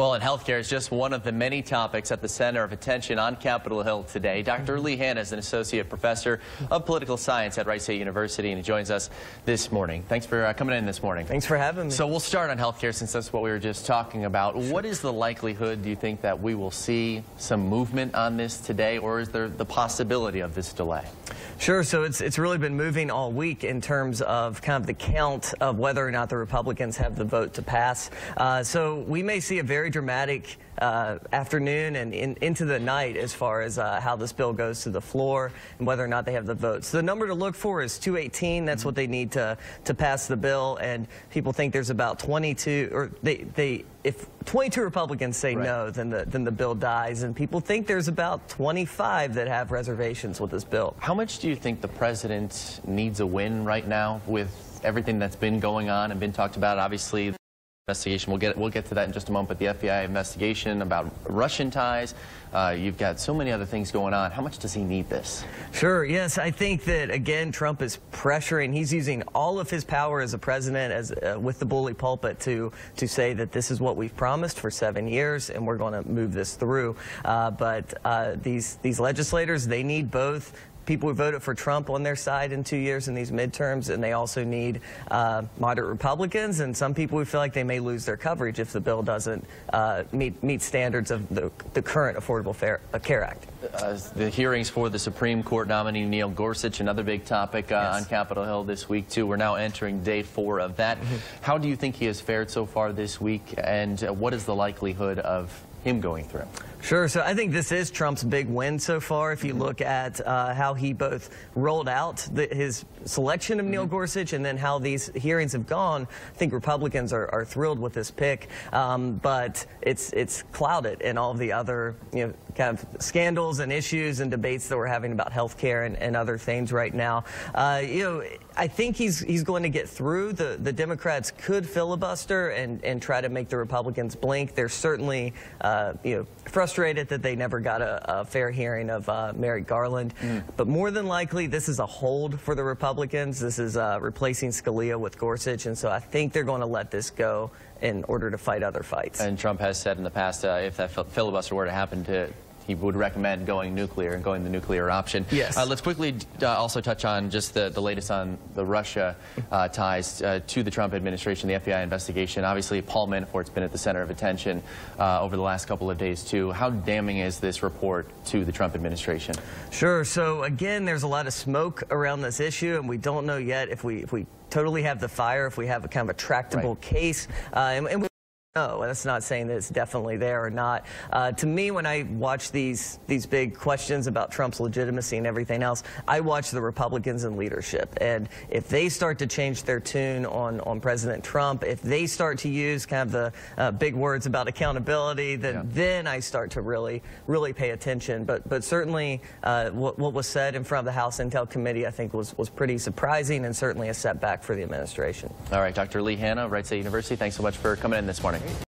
Well, and healthcare is just one of the many topics at the center of attention on Capitol Hill today. Dr. Lee Hannah is an associate professor of political science at Wright State University, and he joins us this morning. Thanks for uh, coming in this morning. Thanks for having me. So we'll start on healthcare since that's what we were just talking about. What is the likelihood, do you think, that we will see some movement on this today, or is there the possibility of this delay? Sure. So it's it's really been moving all week in terms of kind of the count of whether or not the Republicans have the vote to pass. Uh, so we may see a very dramatic uh, afternoon and in, into the night as far as uh, how this bill goes to the floor and whether or not they have the votes. So the number to look for is 218. That's what they need to to pass the bill. And people think there's about 22 or they they if 22 Republicans say right. no, then the then the bill dies. And people think there's about 25 that have reservations with this bill. How much do you think the president needs a win right now with everything that's been going on and been talked about? Obviously investigation. We'll get we'll get to that in just a moment. But the FBI investigation about Russian ties. Uh, you've got so many other things going on. How much does he need this? Sure. Yes, I think that again, Trump is pressuring. He's using all of his power as a president, as uh, with the bully pulpit, to to say that this is what we've promised for seven years, and we're going to move this through. Uh, but uh, these these legislators, they need both people who voted for Trump on their side in two years in these midterms, and they also need uh, moderate Republicans and some people who feel like they may lose their coverage if the bill doesn't uh, meet, meet standards of the, the current Affordable Fair, uh, Care Act. Uh, the hearings for the Supreme Court nominee Neil Gorsuch, another big topic uh, yes. on Capitol Hill this week, too. We're now entering day four of that. Mm -hmm. How do you think he has fared so far this week, and uh, what is the likelihood of him going through? Sure. So I think this is Trump's big win so far. If you look at uh, how he both rolled out the, his selection of Neil mm-hmm. Gorsuch and then how these hearings have gone, I think Republicans are, are thrilled with this pick. Um, but it's it's clouded in all the other you know kind of scandals and issues and debates that we're having about health care and, and other things right now. Uh, you know, I think he's he's going to get through. The the Democrats could filibuster and and try to make the Republicans blink. They're certainly uh, you know frustrated that they never got a, a fair hearing of uh, Merrick Garland. Mm. But more than likely, this is a hold for the Republicans. This is uh, replacing Scalia with Gorsuch, and so I think they're going to let this go in order to fight other fights. And Trump has said in the past, uh, if that filibuster were to happen to he would recommend going nuclear and going the nuclear option. Yes. Uh, let's quickly uh, also touch on just the, the latest on the Russia uh, ties uh, to the Trump administration, the FBI investigation. Obviously, Paul Manafort's been at the center of attention uh, over the last couple of days, too. How damning is this report to the Trump administration? Sure. So, again, there's a lot of smoke around this issue, and we don't know yet if we, if we totally have the fire, if we have a kind of a tractable right. case. Uh, and, and no, that's not saying that it's definitely there or not. Uh, to me, when I watch these these big questions about Trump's legitimacy and everything else, I watch the Republicans in leadership. And if they start to change their tune on, on President Trump, if they start to use kind of the uh, big words about accountability, then, yeah. then I start to really, really pay attention. But, but certainly uh, what, what was said in front of the House Intel Committee, I think, was, was pretty surprising and certainly a setback for the administration. All right, Dr. Lee Hannah, Wright State University, thanks so much for coming in this morning right.